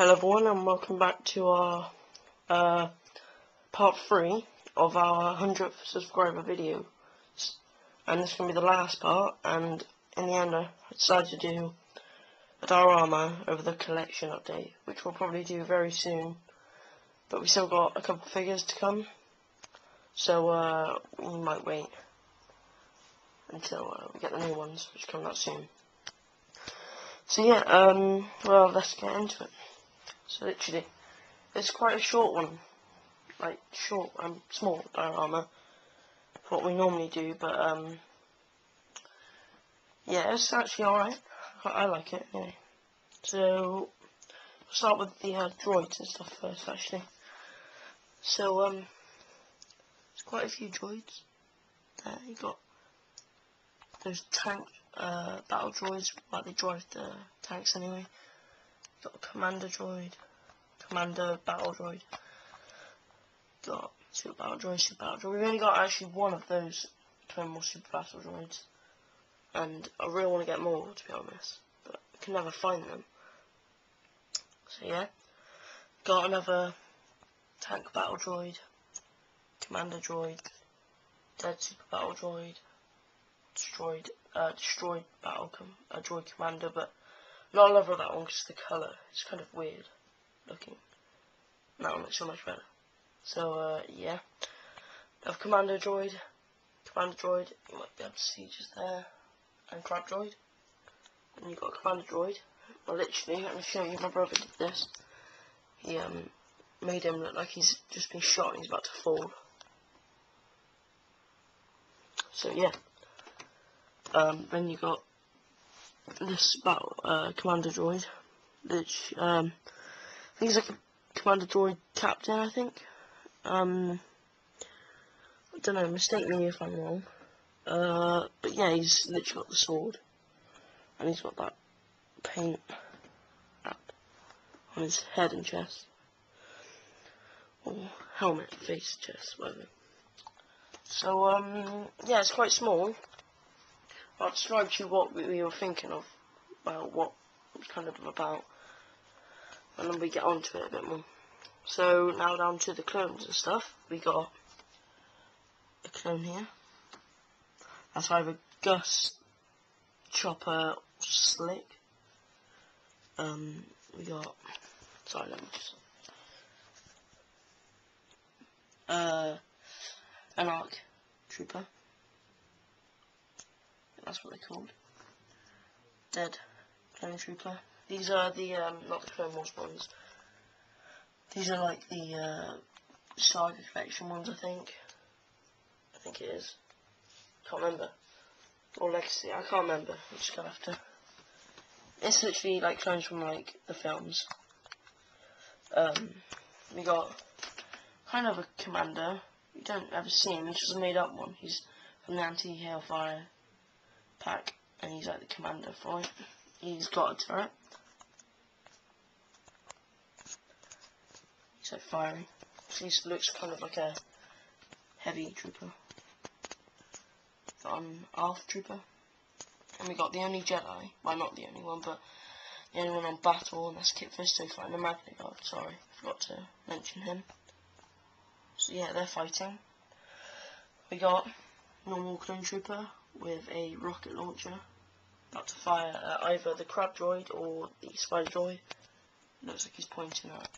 Hello everyone and welcome back to our uh, part 3 of our 100th subscriber video. And this is going to be the last part and in the end I decided to do a diorama over the collection update which we'll probably do very soon. But we still got a couple figures to come so uh, we might wait until uh, we get the new ones which come out soon. So yeah, um, well let's get into it. So literally, it's quite a short one, like short and small diorama, for what we normally do, but um, yeah, it's actually alright. I, I, like it, anyway. So, we'll start with the uh, droids and stuff first, actually. So, um, there's quite a few droids. There, you got those tank, uh, battle droids, like they drive the tanks anyway. Got commander droid, commander battle droid. Got super battle droid, super battle droid. We've only got actually one of those twin more super battle droids. And I really want to get more, to be honest. But I can never find them. So yeah. Got another tank battle droid, commander droid, dead super battle droid, destroyed, uh, destroyed battle com uh, droid commander, but not love that one because the colour is kind of weird looking. That one looks so much better. So, uh, yeah. I have Commander Droid, Commander Droid, you might be able to see just there, and Crab Droid. And you've got Commander Droid. Well, literally, I'm going show you, my brother did this. He, um, made him look like he's just been shot and he's about to fall. So, yeah. Um, then you got this battle uh, commander droid, which um, I think he's like a commander droid captain. I think. Um, I don't know. Mistake me if I'm wrong. Uh, but yeah, he's literally got the sword, and he's got that paint up on his head and chest, or helmet, face, chest, whatever. So um, yeah, it's quite small. I'll describe to you what we were thinking of, about what it's kind of about, and then we get onto it a bit more. So now down to the clones and stuff, we got a clone here. That's either Gus, Chopper, Slick. Um, we got, sorry, let me just, uh, an ARC Trooper that's what they're called. Dead Clone Trooper. These are the, um, not the Clone Wars ones. These are like the, uh, Saga Collection ones, I think. I think it is. Can't remember. Or Legacy, I can't remember. I'm just gonna have to... It's literally like clones from like the films. Um, we got kind of a commander. You don't ever see him, he's just a made up one. He's from the anti-Hailfire pack, and he's like the commander for it. He's got a turret. He's like firing. So he looks kind of like a heavy trooper. Um, on Alpha Trooper. And we got the only Jedi, well not the only one, but the only one on battle, and that's Kit Fisto fighting the Magna Guard. Sorry, forgot to mention him. So yeah, they're fighting. We got normal clone trooper with a rocket launcher about to fire at either the crab droid or the spider droid. Looks like he's pointing at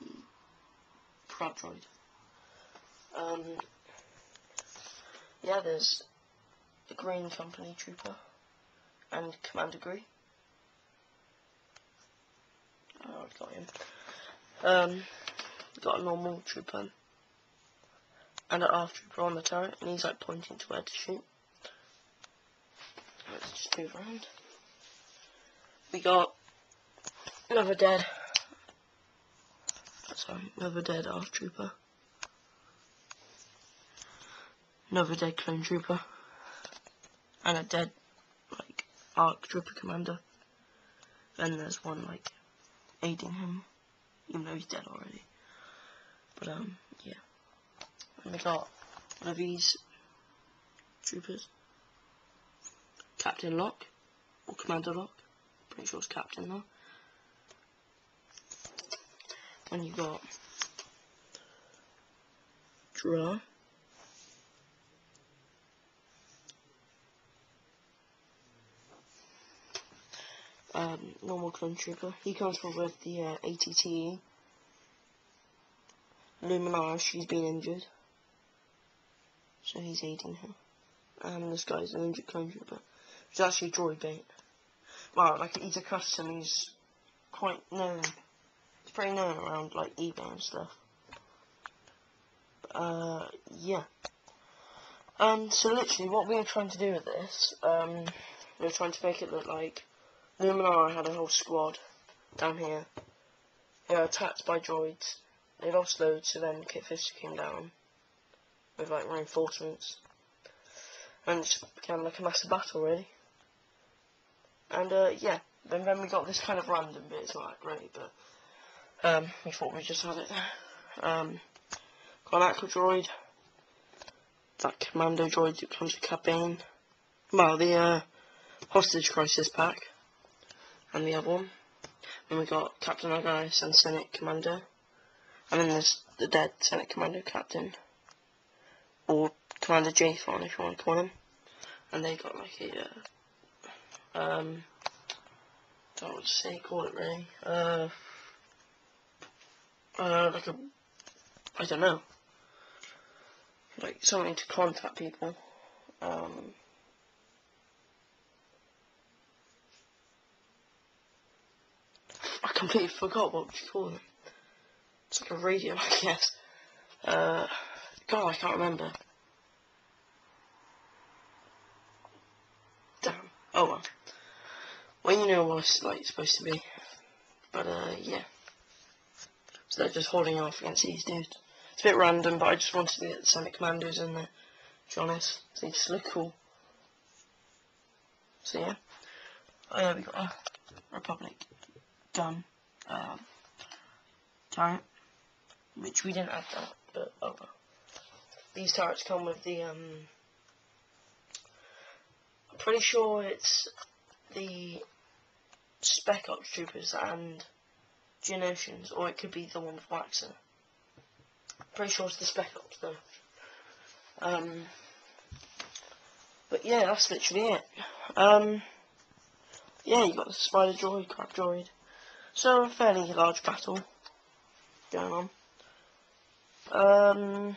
the crab droid. Um, yeah, there's the Green Company trooper and Commander Gree. Oh, I've got him. Um, got a normal trooper and an ARC trooper on the turret, and he's like pointing to where to shoot. Let's just move around. We got another dead. Sorry, another dead ARC trooper. Another dead clone trooper. And a dead, like, ARC trooper commander. Then there's one, like, aiding him, even though he's dead already. But, um. And we got one of these troopers. Captain Lock, or Commander Lock. Pretty sure it's Captain though. and you got draw. Um, normal clone trooper. He comes from with the uh, ATTE. Luminara, she's been injured. So he's aiding her. And this guy's an injured trooper. He's actually droid bait. Wow, like he's a custom, he's quite known. He's pretty known around like eBay and stuff. Uh, yeah. Um, so literally what we are trying to do with this, um, we are trying to make it look like Luminara had a whole squad down here. They were attacked by droids. They lost loads, so then Kit Fisto came down with like reinforcements. And it became like a massive battle really. And uh, yeah, then then we got this kind of random bit, it's not that great, but um, we thought we just had it there. Um, got an Aqua Droid, that Commando Droid that comes with Cad Bane. Well, the uh, Hostage Crisis pack and the other one. Then we got Captain Argyus and Senate Commander, And then there's the dead Senate Commander Captain. Or Commander Jathan if you want to call him. And they got like a uh, um don't know say, call it really. Uh uh like a I don't know. Like something to contact people. Um I completely forgot what you call it. It's like a radio, I guess. Uh, God, I can't remember. Damn. Oh well. Well, you know what it's like supposed to be. But, uh, yeah. So they're just holding off against these dudes. It's a bit random, but I just wanted to get the Senate Commandos in there. To be honest, they just look cool. So, yeah. Oh, yeah, we got a Republic done um, turret, which we didn't have that, but oh well. These turrets come with the, um, I'm pretty sure it's the Spec Ops Troopers and Geonosians, or it could be the one with Waxer. Pretty sure it's the Spec Ops though. Um, but yeah, that's literally it. Um, yeah, you got the Spider Droid, Crab Droid. So, a fairly large battle going on. Um,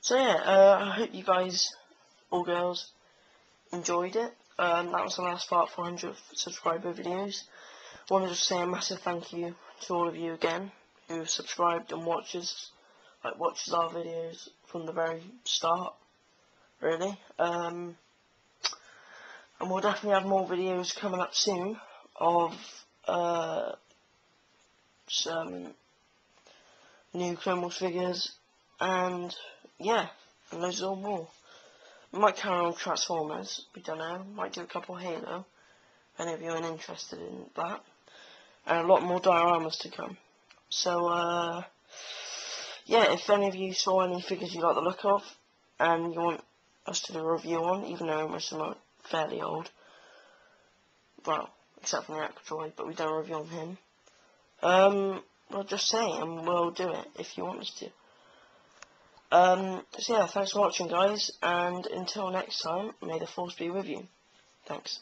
so yeah, uh, I hope you guys, all girls, enjoyed it. Um, that was the last part 400 subscriber videos. I wanted to just say a massive thank you to all of you again who subscribed and watches, like watches our videos from the very start, really. Um, and we'll definitely have more videos coming up soon of uh, some new Wars figures, and yeah, and there's all more. Might carry on Transformers, we don't know, might do a couple Halo, if any of you are interested in that, and a lot more dioramas to come. So, uh, yeah, if any of you saw any figures you like the look of, and you want us to do a review on, even though most of them are fairly old, well, except for the Actroid, but we don't review on him. Um, well, just say, and we'll do it if you want us to. Um, so yeah, thanks for watching, guys, and until next time, may the force be with you. Thanks.